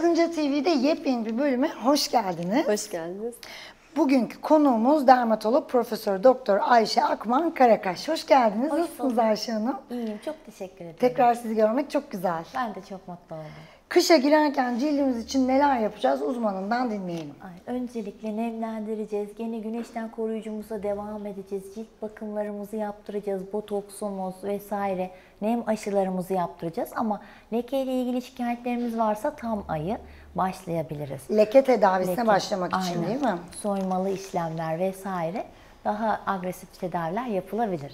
Kadınca TV'de yepyeni bir bölüme hoş geldiniz. Hoş geldiniz. Bugünkü konuğumuz dermatolog Profesör Doktor Ayşe Akman Karakaş. Hoş geldiniz. Hoş Nasılsınız bulduk. Ayşe Hanım? İyiyim, çok teşekkür ederim. Tekrar sizi görmek çok güzel. Ben de çok mutlu oldum. Kışa girerken cildimiz için neler yapacağız uzmanından dinleyelim. Ay, öncelikle nemlendireceğiz. Gene güneşten koruyucumuza devam edeceğiz. Cilt bakımlarımızı yaptıracağız. Botoksumuz vesaire. Nem aşılarımızı yaptıracağız. Ama leke ile ilgili şikayetlerimiz varsa tam ayı başlayabiliriz. Leke tedavisine Leke. başlamak için Aynen. değil mi? Soymalı işlemler vesaire. Daha agresif tedaviler yapılabilir.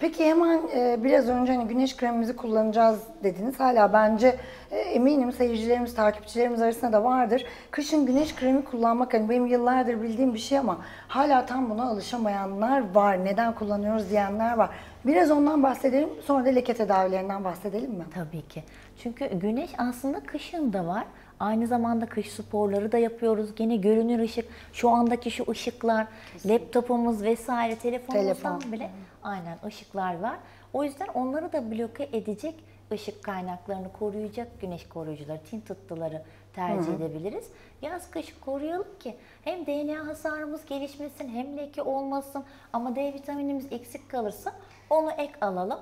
Peki hemen e, biraz önce hani güneş kremimizi kullanacağız dediniz. Hala bence e, eminim seyircilerimiz, takipçilerimiz arasında da vardır. Kışın güneş kremi kullanmak hani benim yıllardır bildiğim bir şey ama hala tam buna alışamayanlar var. Neden kullanıyoruz diyenler var. Biraz ondan bahsedelim. Sonra da leke tedavilerinden bahsedelim mi? Tabii ki. Çünkü güneş aslında kışın da var. Aynı zamanda kış sporları da yapıyoruz. Gene görünür ışık, şu andaki şu ışıklar, laptopumuz vesaire, telefonumuzdan Telefon. bile aynen ışıklar var. O yüzden onları da bloke edecek ışık kaynaklarını koruyacak güneş koruyucuları, tintetlıları tercih edebiliriz. Yaz kış koruyalım ki hem DNA hasarımız gelişmesin hem leke olmasın ama D vitaminimiz eksik kalırsa onu ek alalım.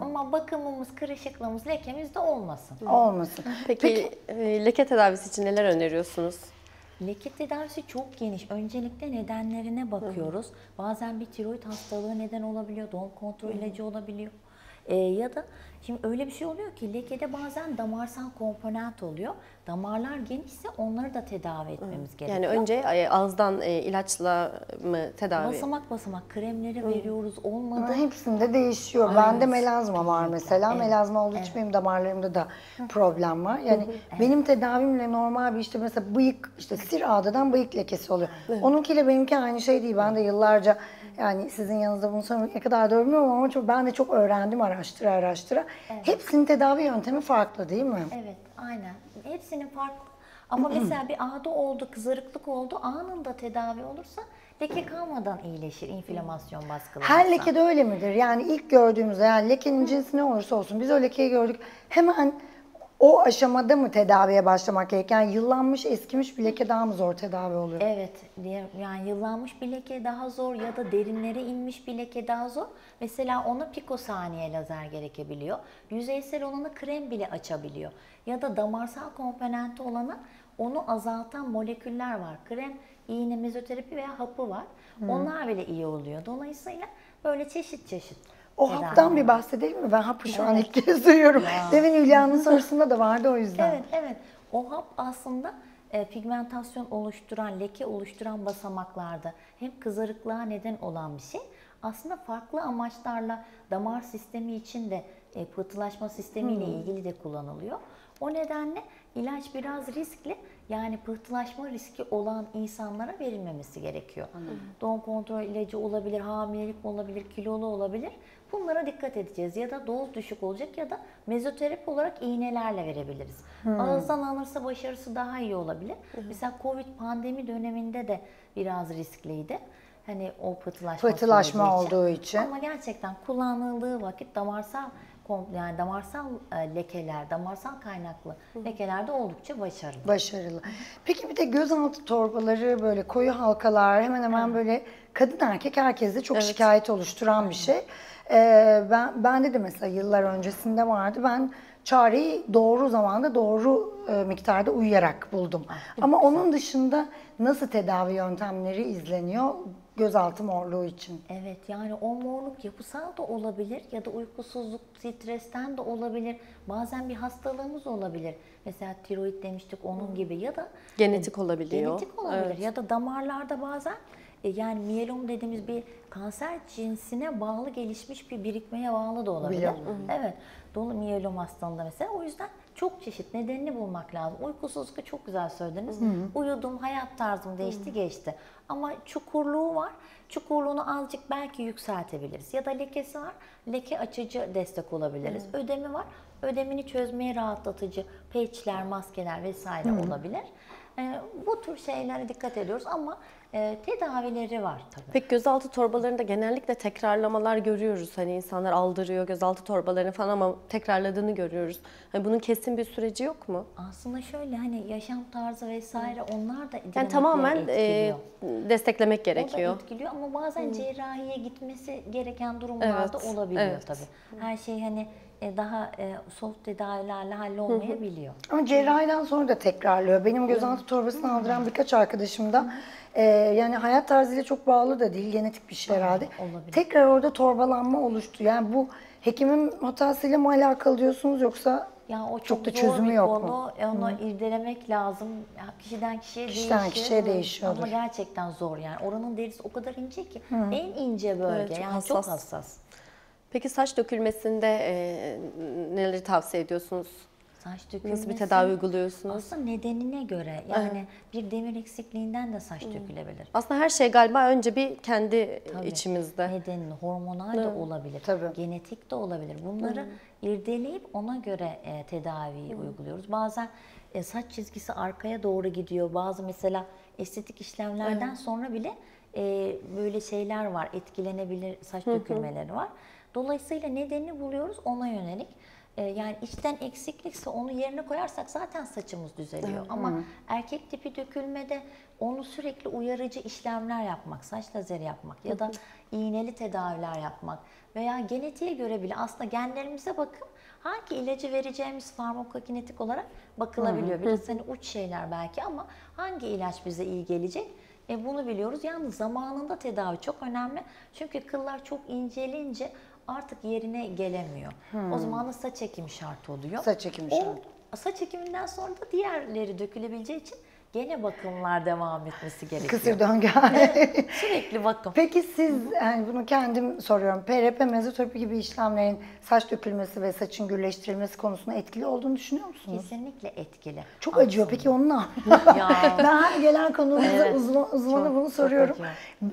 Ama bakımımız, kırışıklığımız, lekemiz de olmasın. Olmasın. Peki, e, leke tedavisi için neler öneriyorsunuz? Leke tedavisi çok geniş. Öncelikle nedenlerine bakıyoruz. Bazen bir tiroid hastalığı neden olabiliyor, doğum kontrol ilacı olabiliyor. Ee, ya da şimdi öyle bir şey oluyor ki lekede bazen damarsal komponent oluyor. Damarlar genişse onları da tedavi etmemiz gerekiyor. Yani önce e, ağızdan e, ilaçla mı tedavi? basamak basamak kremleri veriyoruz. Olmadı. Ama hepsinde değişiyor. Bende melazma var mesela. Melazma olduğu için benim damarlarımda da problem var. Yani benim tedavimle normal bir işte mesela bıyık, işte sir ağdadan bıyık lekesi oluyor. Onunkiyle benimki aynı şey değil. Ben de yıllarca yani sizin yanınızda bunu söylemek ne kadar doğru bilmiyorum ama çok, ben de çok öğrendim araştıra araştıra. Hepsinin tedavi yöntemi farklı değil mi? Evet, aynen. Hepsinin farklı. Ama mesela bir ağda oldu, kızarıklık oldu, anında tedavi olursa leke kalmadan iyileşir, inflamasyon baskılanırsa. Her leke de öyle midir? Yani ilk gördüğümüzde yani lekenin cinsi ne olursa olsun biz o lekeyi gördük. Hemen o aşamada mı tedaviye başlamak gerek? Yani yıllanmış, eskimiş bir leke daha mı zor tedavi oluyor? Evet, diye- yani yıllanmış bir leke daha zor ya da derinlere inmiş bir leke daha zor. Mesela ona pikosaniye lazer gerekebiliyor. Yüzeysel olanı krem bile açabiliyor. Ya da damarsal komponenti olanı onu azaltan moleküller var. Krem, iğne, mezoterapi veya hapı var. Onlar bile iyi oluyor. Dolayısıyla böyle çeşit çeşit. O tedavi haptan bir bahsedelim mi? Ben hapı şu an ilk kez duyuyorum. Demin Hülya'nın sorusunda da vardı o yüzden. Evet, evet. O hap aslında e, pigmentasyon oluşturan, leke oluşturan basamaklarda hem kızarıklığa neden olan bir şey. Aslında farklı amaçlarla damar sistemi için de e, pıhtılaşma sistemiyle ilgili de kullanılıyor. O nedenle ilaç biraz riskli. Yani pıhtılaşma riski olan insanlara verilmemesi gerekiyor. Doğum kontrol ilacı olabilir, hamilelik olabilir, kilolu olabilir. Bunlara dikkat edeceğiz. Ya da doz düşük olacak ya da mezoterapi olarak iğnelerle verebiliriz. Ağızdan alınırsa başarısı daha iyi olabilir. Mesela Covid pandemi döneminde de biraz riskliydi. Hani o pıhtılaşma, Pıhtılaşma olduğu için. Ama gerçekten kullanıldığı vakit damarsal yani damarsal e, lekeler, damarsal kaynaklı lekelerde oldukça başarılı. Başarılı. Peki bir de gözaltı torbaları böyle koyu halkalar hemen hemen böyle kadın erkek herkeste çok şikayet oluşturan bir şey. Ee, ben bende de mesela yıllar öncesinde vardı. Ben çareyi doğru zamanda doğru e, miktarda uyuyarak buldum. Ama onun dışında nasıl tedavi yöntemleri izleniyor gözaltı morluğu için? Evet yani o morluk yapısal da olabilir ya da uykusuzluk, stresten de olabilir. Bazen bir hastalığımız olabilir. Mesela tiroid demiştik onun gibi ya da Genetik olabiliyor. Genetik olabilir Evet. ya da damarlarda bazen e, yani miyelom dediğimiz bir kanser cinsine bağlı gelişmiş bir birikmeye bağlı da olabilir. Evet. Dolu miyelom hastalığında mesela o yüzden çok çeşit nedenini bulmak lazım. Uykusuzluğu çok güzel söylediniz. Uyudum, hayat tarzım değişti, geçti. Ama çukurluğu var. Çukurluğunu azıcık belki yükseltebiliriz. Ya da lekesi var. Leke açıcı destek olabiliriz. Ödemi var. Ödemini çözmeye rahatlatıcı peçler, maskeler vesaire olabilir. E, bu tür şeylere dikkat ediyoruz ama e, tedavileri var tabii. Peki gözaltı torbalarında genellikle tekrarlamalar görüyoruz. Hani insanlar aldırıyor gözaltı torbalarını falan ama tekrarladığını görüyoruz. Hani bunun kesin bir süreci yok mu? Aslında şöyle hani yaşam tarzı vesaire onlar da Yani tamamen e, desteklemek O gerekiyor. da etkiliyor ama bazen cerrahiye gitmesi gereken durumlarda Evet, olabiliyor evet. tabii. Her şey hani e, daha e, soft tedavilerle hallolmayabiliyor. Ama cerrahiden sonra da tekrarlıyor. Benim gözaltı torbasını aldıran birkaç arkadaşım da e, yani hayat tarzıyla çok bağlı da değil, genetik bir şey herhalde. olabilir. Tekrar orada torbalanma oluştu. Yani bu hekimin hatasıyla mı alakalı diyorsunuz yoksa Ya o çok, Çok da çözümü bir yok konu. mu? Onu irdelemek lazım. Ya, kişiden kişiye Kişiden değişir. kişiye değişiyordur. Ama gerçekten zor yani. Oranın derisi o kadar ince ki. En ince bölge. Evet, çok yani hassas. çok hassas. Peki saç dökülmesinde e, neleri tavsiye ediyorsunuz? Saç dökülmesi. Nasıl bir tedavi uyguluyorsunuz? Aslında nedenine göre yani bir demir eksikliğinden de saç dökülebilir. Aslında her şey galiba önce bir kendi Tabii. içimizde. Nedeni hormonal da olabilir, Tabii. genetik de olabilir. Bunları irdeleyip ona göre e, tedaviyi uyguluyoruz. Bazen e, saç çizgisi arkaya doğru gidiyor. Bazı mesela estetik işlemlerden sonra bile e, böyle şeyler var, etkilenebilir saç dökülmeleri var. Dolayısıyla nedenini buluyoruz ona yönelik. E, yani içten eksiklikse onu yerine koyarsak zaten saçımız düzeliyor. Ama erkek tipi dökülmede onu sürekli uyarıcı işlemler yapmak, saç lazeri yapmak ya da iğneli tedaviler yapmak veya genetiğe göre bile aslında genlerimize bakıp hangi ilacı vereceğimiz farmakokinetik olarak bakılabiliyor. Biraz hani uç şeyler belki ama hangi ilaç bize iyi gelecek? E bunu biliyoruz. Yalnız zamanında tedavi çok önemli. Çünkü kıllar çok incelince artık yerine gelemiyor. O zaman da saç ekimi şart oluyor. Saç ekimi O şart. saç ekiminden sonra da diğerleri dökülebileceği için gene bakımlar devam etmesi gerekiyor. kısır döngü. Sürekli bakım. Peki siz yani bunu kendim soruyorum. PRP, mezoterapi gibi işlemlerin saç dökülmesi ve saçın gürleştirilmesi konusunda etkili olduğunu düşünüyor musunuz? Kesinlikle etkili. Çok acıyor. Peki onun ne. Ben her gelen konuğumuza Evet, uzman, uzmana çok- bunu soruyorum.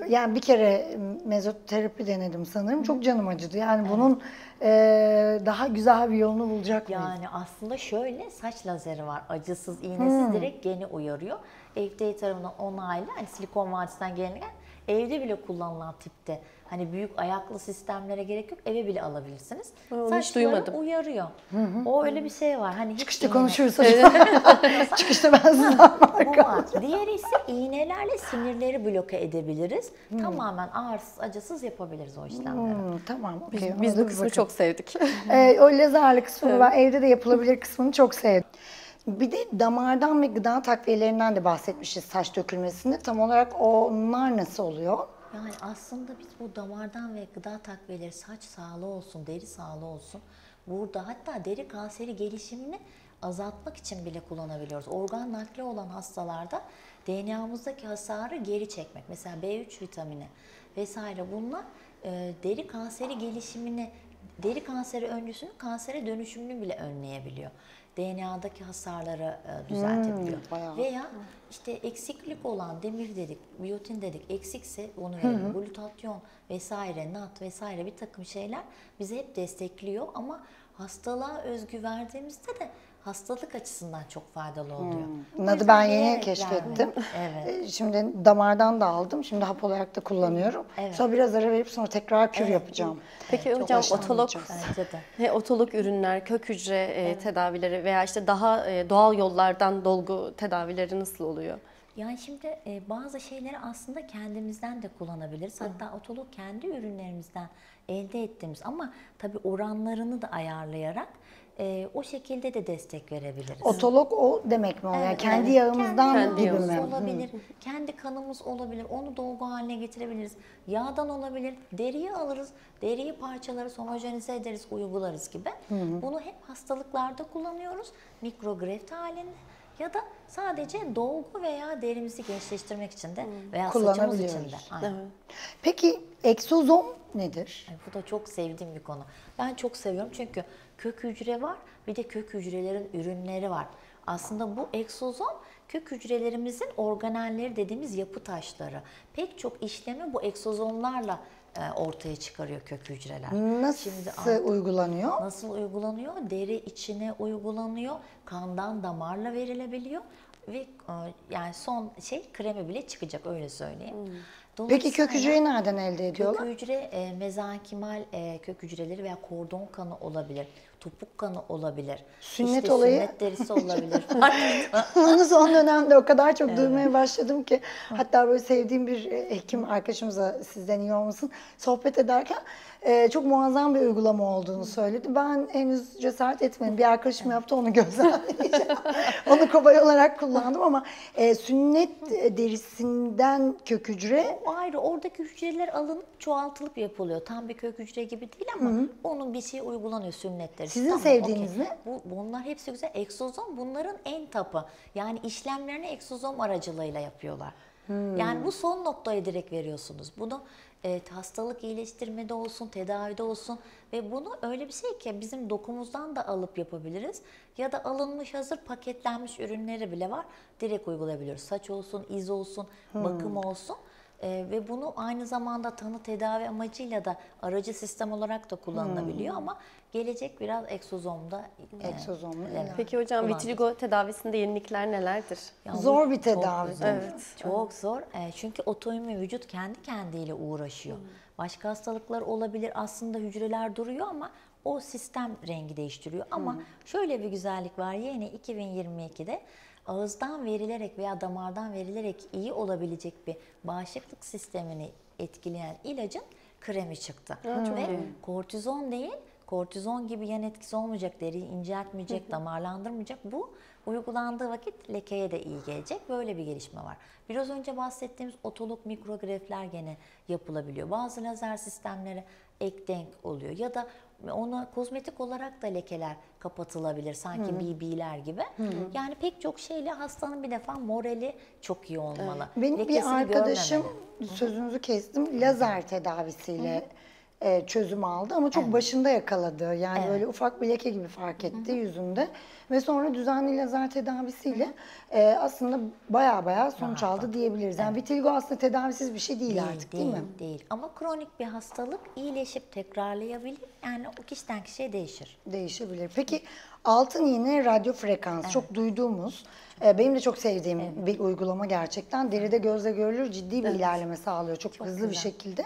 Yani bir kere mezoterapi denedim sanırım. Çok canım acıdı. Yani bunun e, daha güzel bir yolunu bulacak mıyız? Yani aslında şöyle saç lazeri var. Acısız, iğnesiz Hmm. direkt geni uyarıyor. FDA tarafından onaylı. Hani silikon vadisinden gelen evde bile kullanılan tipte. Hani büyük ayaklı sistemlere gerek yok. Eve bile alabilirsiniz. onu hiç Saçları duymadım. uyarıyor. O öyle bir şey var. Hani Çıkışta iğne- konuşuruz hocam. Çıkışta ben sizden var. Diğeri ise iğnelerle sinirleri bloke edebiliriz. Tamamen ağrısız, acısız yapabiliriz o işlemleri. Hmm, tamam. okey. Biz da bu kısmı bakın. çok sevdik. Ee, o lazerli kısmını ben evde de yapılabilir kısmını çok sevdim. Bir de damardan ve gıda takviyelerinden de bahsetmişiz saç dökülmesinde. Tam olarak onlar nasıl oluyor? Yani aslında biz bu damardan ve gıda takviyeleri saç sağlığı olsun, deri sağlığı olsun. Burada hatta deri kanseri gelişimini azaltmak için bile kullanabiliyoruz. Organ nakli olan hastalarda DNA'mızdaki hasarı geri çekmek. Mesela B3 vitamini vesaire bunlar e, deri kanseri gelişimini, deri kanseri öncüsünün kansere dönüşümünü bile önleyebiliyor. DNA'daki hasarları e, düzeltebiliyor. bayağı. Veya işte eksiklik olan demir dedik, biyotin dedik, eksikse onu verelim. Glutatyon vesaire, nat vesaire bir takım şeyler bizi hep destekliyor ama hastalığa özgü verdiğimizde de hastalık açısından çok faydalı oluyor. O Adı ben yeni keşfettim. Evet. Ee, Şimdi damardan da aldım. Şimdi hap olarak da kullanıyorum. Evet. Sonra biraz ara verip sonra tekrar kür yapacağım. Peki çok hocam otolog. He, otolog ürünler, kök hücre e, tedavileri veya işte daha e, doğal yollardan dolgu tedavileri nasıl oluyor? Yani şimdi e, bazı şeyleri aslında kendimizden de kullanabiliriz. Hatta otolog kendi ürünlerimizden elde ettiğimiz ama tabii oranlarını da ayarlayarak e, o şekilde de destek verebiliriz. Otolog o demek mi oluyor? Evet, kendi evet. yağımızdan kendi gibi yağımız mi? olabilir, kendi kanımız olabilir, onu dolgu haline getirebiliriz. Yağdan olabilir, deriyi alırız, deriyi parçalarız, homojenize ederiz, uygularız gibi. Bunu hep hastalıklarda kullanıyoruz, mikrogreft halinde ya da sadece dolgu veya derimizi gençleştirmek için de veya saçımız için de. Aynen. Peki egzozom nedir? Ay, Bu da çok sevdiğim bir konu. Ben çok seviyorum çünkü kök hücre var bir de kök hücrelerin ürünleri var. Aslında bu egzozom kök hücrelerimizin organelleri dediğimiz yapı taşları. Pek çok işlemi bu egzozomlarla e, ortaya çıkarıyor kök hücreler. Nasıl Şimdi uygulanıyor? Nasıl uygulanıyor? Deri içine uygulanıyor. Kandan damarla verilebiliyor. ve e, yani son şey kremi bile çıkacak öyle söyleyeyim. Peki Dolayısıyla- kök hücreyi nereden elde ediyorlar? Kök hücre e, mezenkimal e, kök hücreleri veya kordon kanı olabilir, topuk kanı olabilir. Sünnet işte olayı- Sünnet derisi olabilir. Onu son dönemde o kadar çok duymaya başladım ki hatta böyle sevdiğim bir e, hekim arkadaşımıza sizden iyi olmasın sohbet ederken e, çok muazzam bir uygulama olduğunu söyledi. Ben henüz cesaret etmedim. Bir arkadaşım yaptı onu gözlemleyeceğim. onu kobay olarak kullandım ama e, sünnet derisinden kök hücre o ayrı oradaki hücreler alınıp çoğaltılıp yapılıyor. Tam bir kök hücre gibi değil ama onun bir şey uygulanıyor sünnet derisi. Sizin sevdiğiniz okey. ne? Bu, bunlar hepsi güzel. Egzozom bunların en tapı. Yani işlemlerini egzozom aracılığıyla yapıyorlar. Yani bu son noktayı direkt veriyorsunuz. Bunu e, hastalık iyileştirmede olsun, tedavide olsun ve bunu öyle bir şey ki bizim dokumuzdan da alıp yapabiliriz. Ya da alınmış hazır paketlenmiş ürünleri bile var. Direkt uygulayabiliyoruz. Saç olsun, iz olsun, bakım olsun. Ee, ve bunu aynı zamanda tanı tedavi amacıyla da aracı sistem olarak da kullanılabiliyor ama gelecek biraz egzozomda e, evet, Peki hocam kullanacağız. vitiligo tedavisinde yenilikler nelerdir? Ya bu Zor bir çok tedavi. zor. Çok zor. E, çünkü otoimmün vücut kendi kendiyle uğraşıyor. Başka hastalıklar olabilir. Aslında hücreler duruyor ama o sistem rengi değiştiriyor. Ama şöyle bir güzellik var. Yeni 2022'de ağızdan verilerek veya damardan verilerek iyi olabilecek bir bağışıklık sistemini etkileyen ilacın kremi çıktı. Ve kortizon değil, kortizon gibi yan etkisi olmayacak, deriyi inceltmeyecek, damarlandırmayacak. Bu uygulandığı vakit lekeye de iyi gelecek. Böyle bir gelişme var. Biraz önce bahsettiğimiz otolog mikrogrefler gene yapılabiliyor. Bazı lazer sistemleri ek denk oluyor ya da ona kozmetik olarak da lekeler kapatılabilir sanki BB'ler gibi. Yani pek çok şeyle hastanın bir defa morali çok iyi olmalı. Benim Lekesini bir arkadaşım görmemeli. sözünüzü kestim lazer tedavisiyle e, çözüm aldı ama çok başında yakaladı. Yani böyle ufak bir leke gibi fark etti yüzünde ve sonra düzenli lazer tedavisiyle e, aslında baya baya sonuç aldı diyebiliriz. Yani vitiligo aslında tedavisiz bir şey değil, artık değil, mi? Değil. Ama kronik bir hastalık iyileşip tekrarlayabilir. Yani o kişiden kişiye değişir. Değişebilir. Peki altın iğne radyo frekans çok duyduğumuz, e, benim de çok sevdiğim bir uygulama gerçekten. Deride gözle görülür ciddi bir ilerleme sağlıyor çok, hızlı bir güzel. şekilde.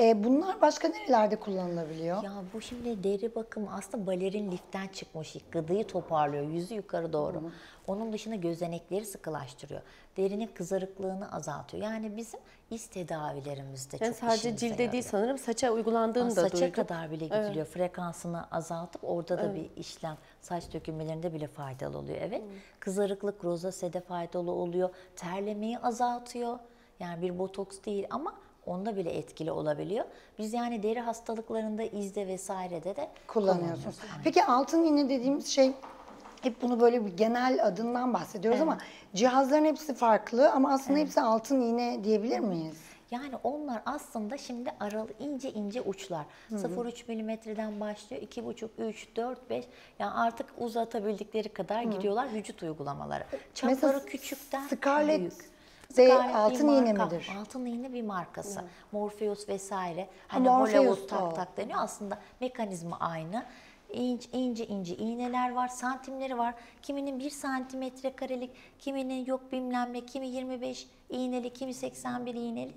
E, bunlar başka nerelerde kullanılabiliyor? Ya bu şimdi deri bakımı aslında balerin liften çıkmış, gıdıyı toparlıyor, yüzü yukarı doğru. Onun dışında gözenekleri sıkılaştırıyor. Derinin kızarıklığını azaltıyor. Yani bizim iz tedavilerimizde Yani çok sadece işimize cilde değil yarıyor. sanırım saça uygulandığını da Saça duydum. kadar bile gidiliyor. Frekansını azaltıp orada da bir işlem saç dökülmelerinde bile faydalı oluyor. Evet. Kızarıklık rozasede faydalı oluyor. Terlemeyi azaltıyor. Yani bir botoks değil ama onda bile etkili olabiliyor. Biz yani deri hastalıklarında izde vesairede de kullanıyorsunuz. kullanıyoruz. Peki altın iğne dediğimiz şey hep bunu böyle bir genel adından bahsediyoruz ama cihazların hepsi farklı ama aslında hepsi altın iğne diyebilir miyiz? Yani onlar aslında şimdi aralı ince ince uçlar. 0,3 milimetreden başlıyor. 2,5, 3, 4, 5. Yani artık uzatabildikleri kadar gidiyorlar vücut uygulamaları. Çapları Mesela küçükten Scarlett büyük. bir altın iğne midir? Altın iğne bir markası. Morpheus vesaire. Hani Morpheus tak tak deniyor. Aslında mekanizma aynı. İnce, ince ince iğneler var, santimleri var. Kiminin 1 santimetre karelik, kiminin yok bilmem ne, kimi 25 iğneli, kimi 81 iğneli.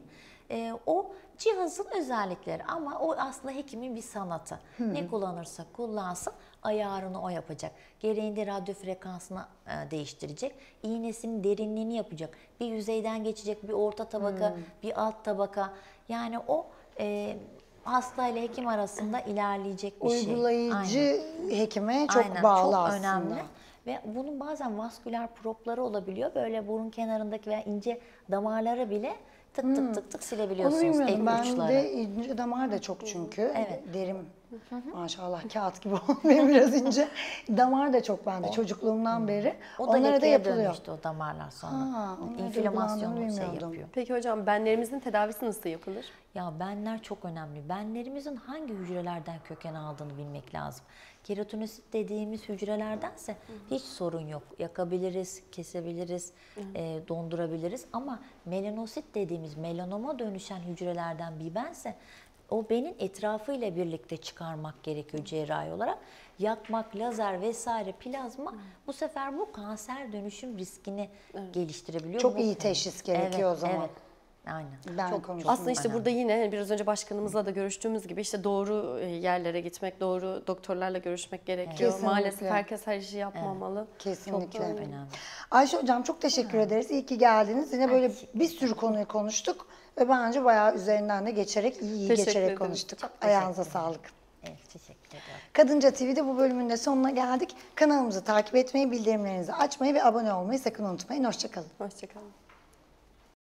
Ee, o cihazın özellikleri ama o aslında hekimin bir sanatı. Ne kullanırsa kullansın ayarını o yapacak. Gereğinde radyo frekansını e, değiştirecek. İğnesinin derinliğini yapacak. Bir yüzeyden geçecek bir orta tabaka, bir alt tabaka. Yani o e, hasta ile hekim arasında ilerleyecek bir şey. Uygulayıcı hekime çok Aynen, bağlı çok aslında. önemli. Ve bunun bazen vasküler propları olabiliyor. Böyle burun kenarındaki veya ince damarları bile tık tık tık tık Onu silebiliyorsunuz bilmiyordum. ek Ben uçları. de ince damar da çok çünkü. Evet. Derim maşallah kağıt gibi olmuyor biraz ince. damar da çok bende çocukluğumdan beri. O da Onlara da yapılıyor. o damarlar sonra. Ha, İnflamasyonu şey yapıyor. Peki hocam benlerimizin tedavisi nasıl yapılır? Ya benler çok önemli. Benlerimizin hangi hücrelerden köken aldığını bilmek lazım. Keratinosit dediğimiz hücrelerdense hiç sorun yok. Yakabiliriz, kesebiliriz, e, dondurabiliriz. Ama melanosit dediğimiz melanoma dönüşen hücrelerden bir bense o benin etrafıyla birlikte çıkarmak gerekiyor cerrahi olarak. Yakmak, lazer vesaire plazma bu sefer bu kanser dönüşüm riskini geliştirebiliyor. Çok iyi muhtemelen. teşhis gerekiyor o zaman. Evet. Aynen. Ben çok, konuştum. Aslında işte önemli. burada yine biraz önce başkanımızla da görüştüğümüz gibi işte doğru e, yerlere gitmek, doğru doktorlarla görüşmek gerekiyor. Kesinlikle. Maalesef herkes her işi yapmamalı. Kesinlikle. Çok önemli. Ayşe Hocam çok teşekkür ederiz. İyi ki geldiniz. Yine böyle bir sürü konuyu konuştuk ve bence bayağı üzerinden de geçerek, iyi iyi Teşekkür geçerek ederim. konuştuk. Çok Ayağınıza sağlık. Evet, teşekkür ederim. Kadınca TV'de bu bölümün de sonuna geldik. Kanalımızı takip etmeyi, bildirimlerinizi açmayı ve abone olmayı sakın unutmayın. Hoşçakalın. Hoşçakalın.